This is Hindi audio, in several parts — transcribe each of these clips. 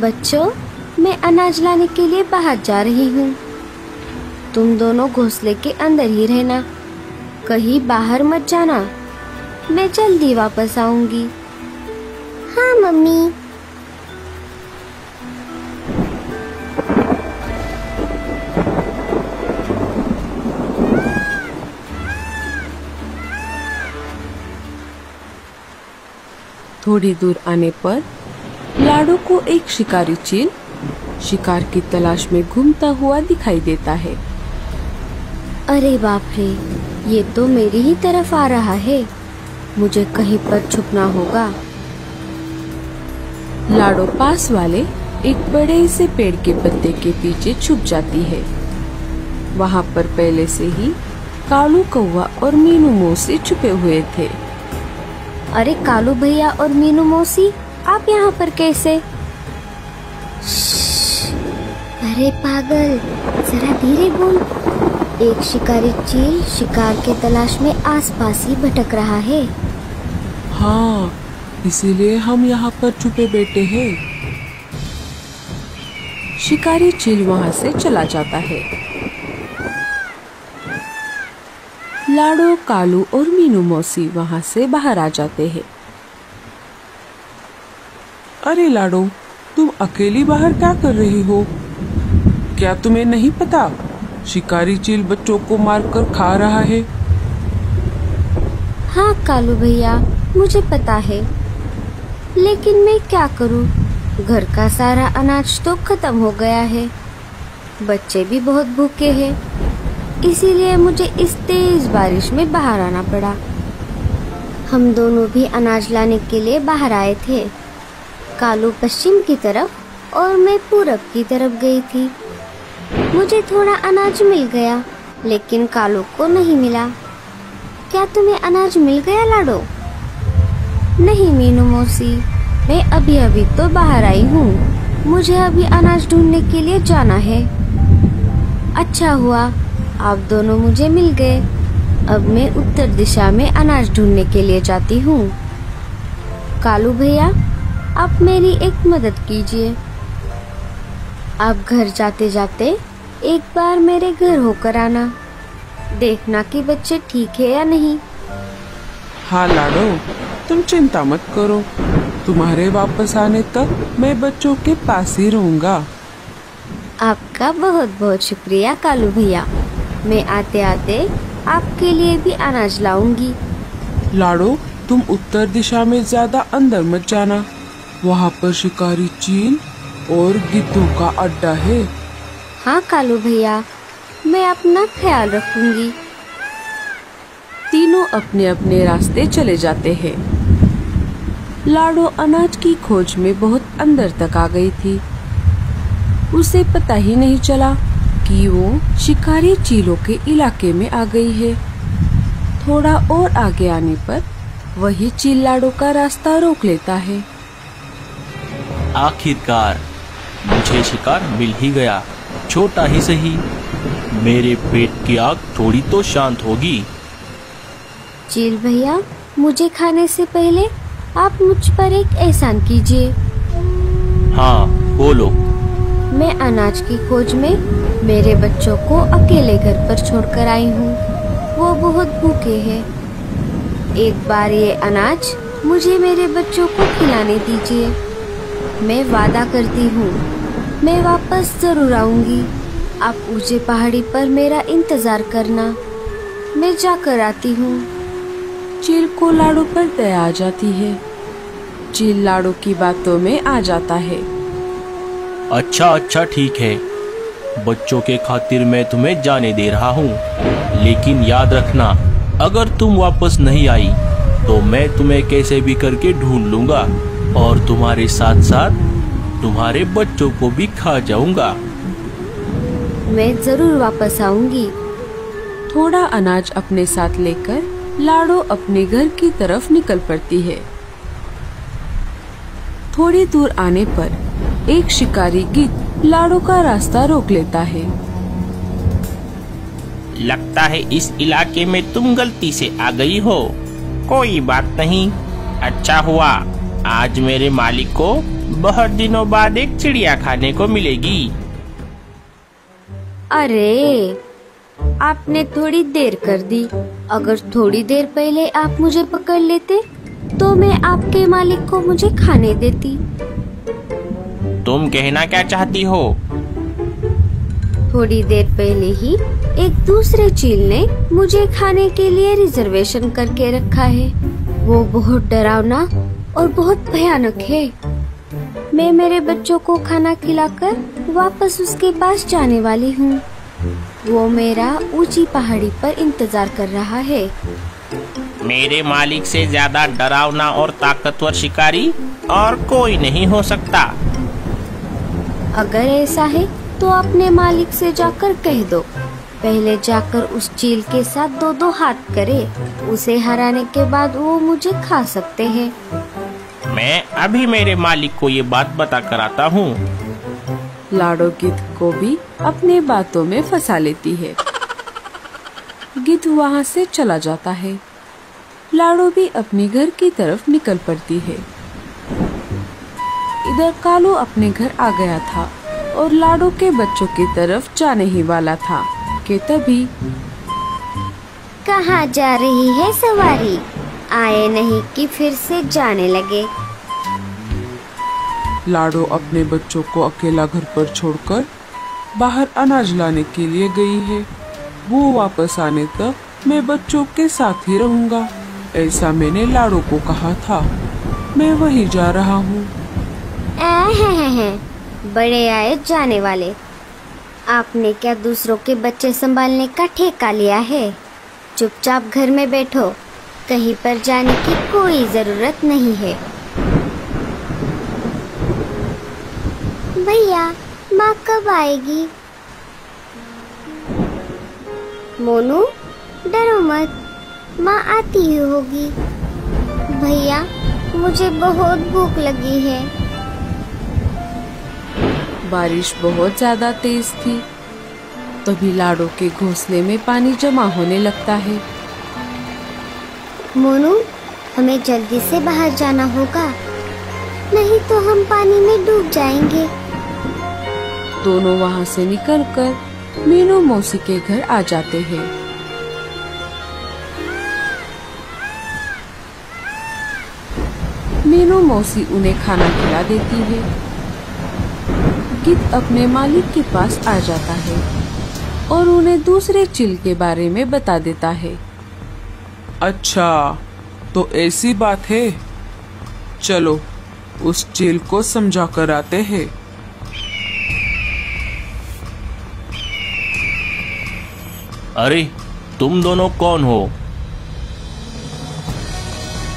बच्चों, मैं अनाज लाने के लिए बाहर जा रही हूँ। तुम दोनों घोंसले के अंदर ही रहना। कहीं बाहर मत जाना। मैं जल्दी वापस आऊँगी। हाँ मम्मी। थोड़ी दूर आने पर लाडो को एक शिकारी चील शिकार की तलाश में घूमता हुआ दिखाई देता है। अरे बाप रे ये तो मेरी ही तरफ़ आ रहा है। मुझे कहीं पर छुपना होगा। लाडो पास वाले एक बड़े से पेड़ के पत्ते के पीछे छुप जाती है। वहाँ पर पहले से ही कालू कौवा और मीनू मौसी छुपे हुए थे। अरे कालू भैया और मीनू मौसी आप यहाँ पर कैसे? अरे पागल, जरा धीरे बोल। एक शिकारी चील शिकार के तलाश में आसपास ही भटक रहा है। हाँ इसीलिए हम यहाँ पर छुपे बैठे हैं। शिकारी चील वहाँ से चला जाता है। लाडो, कालू और मीनू मौसी वहाँ से बाहर आ जाते हैं। अरे लाडो, तुम अकेली बाहर क्या कर रही हो? क्या तुम्हें नहीं पता, शिकारी चील बच्चों को मारकर खा रहा है? हाँ कालू भैया, मुझे पता है। लेकिन मैं क्या करूँ? घर का सारा अनाज तो खत्म हो गया है। बच्चे भी बहुत भूखे हैं, इसीलिए मुझे इस तेज बारिश में बाहर आना पड़ा। हम दोनों भी अनाज लाने के लिए बाहर आए थे। कालू पश्चिम की तरफ़ और मैं पूरब की तरफ़ गई थी। मुझे थोड़ा अनाज मिल गया, लेकिन कालू को नहीं मिला। क्या तुम्हें अनाज मिल गया, लाडो? नहीं, मीनू मौसी, मैं अभी अभी तो बाहर आई हूँ। मुझे अभी अनाज ढूँढने के लिए जाना है। अच्छा हुआ, आप दोनों मुझे मिल गए। अब मैं उत्तर दिशा में अनाज ढूँढने के लिए जाती हूँ। कालू भैया आप मेरी एक मदद कीजिए। आप घर जाते जाते एक बार मेरे घर होकर आना। देखना कि बच्चे ठीक है या नहीं। हाँ लाडो तुम चिंता मत करो। तुम्हारे वापस आने तक मैं बच्चों के पास ही रहूँगा। आपका बहुत बहुत शुक्रिया कालू भैया। मैं आते आते आपके लिए भी अनाज लाऊँगी। लाडो तुम उत्तर दिशा में ज़्यादा अंदर मत जाना। वहाँ पर शिकारी चील और गिद्धों का अड्डा है। हाँ कालू भैया मैं अपना ख्याल रखूँगी। तीनों अपने अपने रास्ते चले जाते हैं। लाडो अनाज की खोज में बहुत अंदर तक आ गई थी। उसे पता ही नहीं चला कि वो शिकारी चीलों के इलाके में आ गई है। थोड़ा और आगे आने पर वही चील लाडो का रास्ता रोक लेता है। आखिरकार मुझे शिकार मिल ही गया। छोटा ही सही। मेरे पेट की आग थोड़ी तो शांत होगी। चील भैया मुझे खाने से पहले आप मुझ पर एक एहसान कीजिए। हाँ बोलो। मैं अनाज की खोज में मेरे बच्चों को अकेले घर पर छोड़कर आई हूँ। वो बहुत भूखे हैं। एक बार ये अनाज मुझे मेरे बच्चों को खिलाने दीजिए। मैं वादा करती हूँ। मैं वापस ज़रूर आऊँगी। आप ऊँचे पहाड़ी पर मेरा इंतज़ार करना। मैं जाकर आती हूँ। चील को लाडो पर दया आ जाती है। चील लाडो की बातों में आ जाता है। अच्छा अच्छा ठीक है। बच्चों के खातिर मैं तुम्हें जाने दे रहा हूँ। लेकिन याद रखना अगर तुम वापस नहीं आई तो मैं तुम्हें कैसे भी करके ढूंढ लूँगा। और तुम्हारे साथ साथ तुम्हारे बच्चों को भी खा जाऊँगा। मैं ज़रूर वापस आऊँगी। थोड़ा अनाज अपने साथ लेकर लाडो अपने घर की तरफ़ निकल पड़ती है। थोड़ी दूर आने पर एक शिकारी गिद्ध लाडो का रास्ता रोक लेता है। लगता है इस इलाके में तुम गलती से आ गई हो। कोई बात नहीं अच्छा हुआ। आज मेरे मालिक को बहुत दिनों बाद एक चिड़िया खाने को मिलेगी। अरे आपने थोड़ी देर कर दी। अगर थोड़ी देर पहले आप मुझे पकड़ लेते तो मैं आपके मालिक को मुझे खाने देती। तुम कहना क्या चाहती हो? थोड़ी देर पहले ही एक दूसरे चील ने मुझे खाने के लिए रिजर्वेशन करके रखा है। वो बहुत डरावना और बहुत भयानक है। मैं मेरे बच्चों को खाना खिलाकर वापस उसके पास जाने वाली हूँ। वो मेरा ऊँची पहाड़ी पर इंतज़ार कर रहा है। मेरे मालिक से ज़्यादा डरावना और ताकतवर शिकारी और कोई नहीं हो सकता। अगर ऐसा है तो अपने मालिक से जाकर कह दो। पहले जाकर उस चील के साथ दो दो हाथ करे। उसे हराने के बाद वो मुझे खा सकते हैं। मैं अभी मेरे मालिक को ये बात बता कर आता हूँ। लाडो गिद्ध को भी अपने बातों में फंसा लेती है। गिद्ध वहाँ से चला जाता है। लाडो भी अपने घर की तरफ़ निकल पड़ती है। इधर कालू अपने घर आ गया था और लाडो के बच्चों की तरफ़ जाने ही वाला था कि तभी कहाँ जा रही है सवारी? आए नहीं कि फिर से जाने लगे। लाडो अपने बच्चों को अकेला घर पर छोड़कर बाहर अनाज लाने के लिए गई है। वो वापस आने तक मैं बच्चों के साथ ही रहूँगा। ऐसा मैंने लाडो को कहा था। मैं वही जा रहा हूँ। बड़े आए जाने वाले। आपने क्या दूसरों के बच्चे संभालने का ठेका लिया है? चुपचाप घर में बैठो। कहीं पर जाने की कोई ज़रूरत नहीं है। भैया माँ कब आएगी? मोनू? डरो मत माँ आती ही होगी। भैया मुझे बहुत भूख लगी है। बारिश बहुत ज़्यादा तेज थी तभी लाडो के घोंसले में पानी जमा होने लगता है। मोनू हमें जल्दी से बाहर जाना होगा नहीं तो हम पानी में डूब जाएँगे। दोनों वहाँ से निकलकर मीनू मौसी के घर आ जाते हैं। मीनू मौसी उन्हें खाना खिला देती है। गिद्ध अपने मालिक के पास आ जाता है और उन्हें दूसरे चिल के बारे में बता देता है। अच्छा तो ऐसी बात है? चलो, उस चील को समझा कर आते हैं। अरे तुम दोनों कौन हो?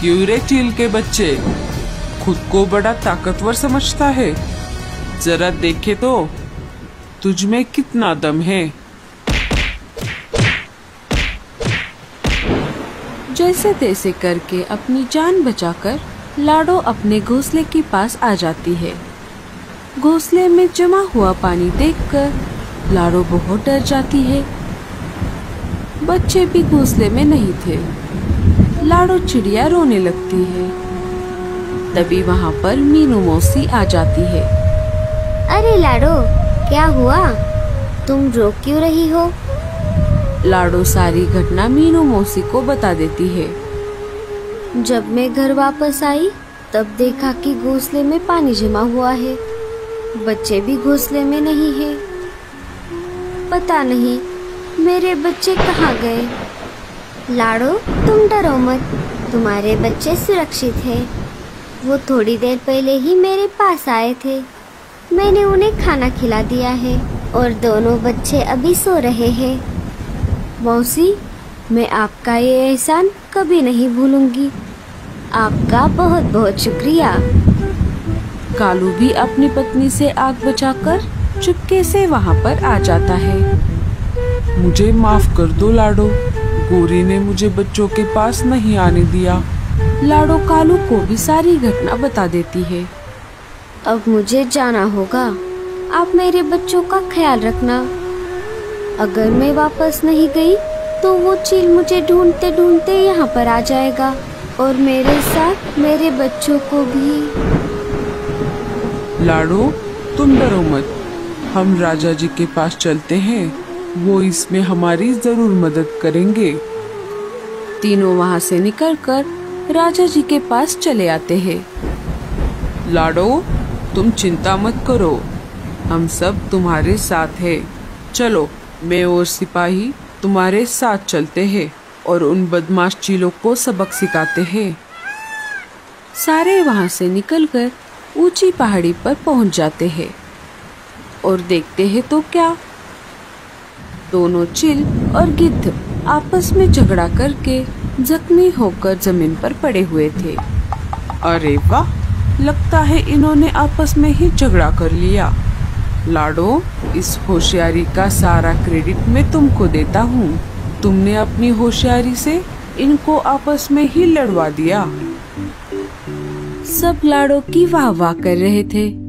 क्यों रे चील के बच्चे खुद को बड़ा ताकतवर समझता है। जरा देखे तो तुझ में कितना दम है। जैसे तैसे करके अपनी जान बचाकर लाडो अपने घोंसले के पास आ जाती है। घोंसले में जमा हुआ पानी देखकर लाडो बहुत डर जाती है। बच्चे भी घोंसले में नहीं थे। लाडो चिड़िया रोने लगती है। तभी वहाँ पर मीनू मौसी आ जाती है। अरे लाडो क्या हुआ? तुम रो क्यों रही हो? लाडो सारी घटना मीनू मौसी को बता देती है। जब मैं घर वापस आई तब देखा कि घोंसले में पानी जमा हुआ है। बच्चे भी घोंसले में नहीं है। पता नहीं मेरे बच्चे कहाँ गए? लाडो, तुम डरो मत। तुम्हारे बच्चे सुरक्षित हैं। वो थोड़ी देर पहले ही मेरे पास आए थे। मैंने उन्हें खाना खिला दिया है और दोनों बच्चे अभी सो रहे हैं। मौसी, मैं आपका ये एहसान कभी नहीं भूलूँगी। आपका बहुत बहुत शुक्रिया। कालू भी अपनी पत्नी से आग बचाकर चुपके से वहाँ पर आ जाता है। मुझे माफ़ कर दो लाडो। गोरी ने मुझे बच्चों के पास नहीं आने दिया। लाडो कालू को भी सारी घटना बता देती है। अब मुझे जाना होगा। आप मेरे बच्चों का ख्याल रखना। अगर मैं वापस नहीं गई तो वो चील मुझे ढूंढते ढूंढते यहाँ पर आ जाएगा और मेरे साथ मेरे बच्चों को भी। लाडो तुम डरो मत। हम राजा जी के पास चलते हैं। वो इसमें हमारी ज़रूर मदद करेंगे। तीनों वहाँ से निकलकर राजा जी के पास चले आते हैं। लाडो तुम चिंता मत करो। हम सब तुम्हारे साथ हैं। चलो मैं और सिपाही तुम्हारे साथ चलते हैं और उन बदमाश चीलों को सबक सिखाते हैं। सारे वहाँ से निकलकर ऊँची पहाड़ी पर पहुँच जाते हैं और देखते हैं तो क्या दोनों चिल और गिद्ध आपस में झगड़ा करके जख्मी होकर ज़मीन पर पड़े हुए थे। अरे वाह! लगता है इन्होंने आपस में ही झगड़ा कर लिया। लाडो, इस होशियारी का सारा क्रेडिट मैं तुमको देता हूँ। तुमने अपनी होशियारी से इनको आपस में ही लड़वा दिया। सब लाडो की वाह वाह कर रहे थे।